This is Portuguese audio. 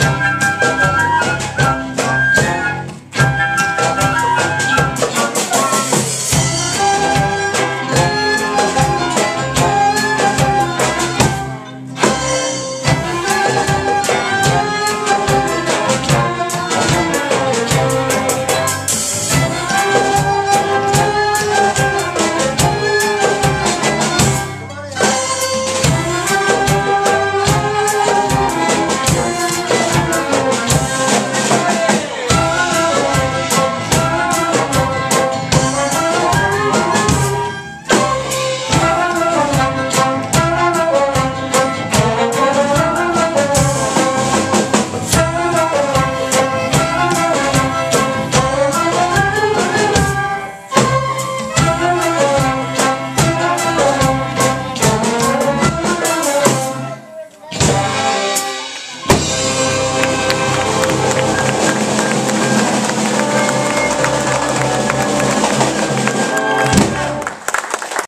Música